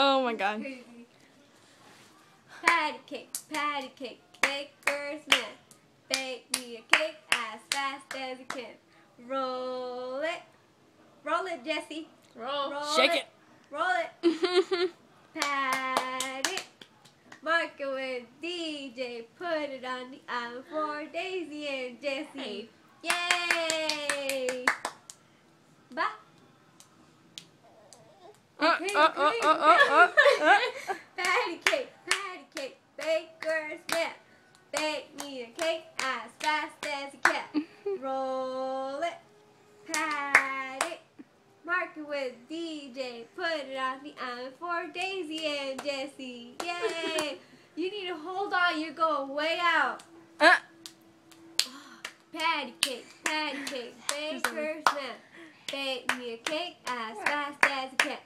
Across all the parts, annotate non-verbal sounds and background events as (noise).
Oh my god. Crazy. Patty cake, patty cake, baker's man. Bake me a cake as fast as you can. Roll it, roll it, Jessie. Roll. Roll Shake it. Roll it, (laughs) pat it. Mark it with DJ. Put it on the oven for Daizy and Jessie. Yay! Bye. Uh, uh, uh, uh, uh, uh, uh. (laughs) Patty cake, patty cake, baker's man. Bake me a cake as fast as you can. (laughs) Roll it, pat it, mark it with DJ. Put it on the oven for Daizy and Jessie. Yay! you need to hold on, you're going way out. Uh, Patty cake, patty cake, (laughs) baker's man. Bake me a cake as fast as you can.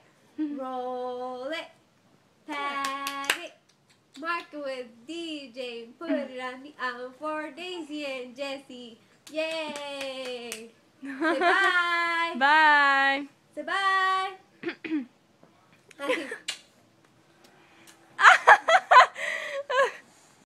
Roll it, pat it, mark it with DJ. Put it on the oven for Daizy and Jessie. Yay! Say (laughs) bye. Bye. Say bye. (clears throat)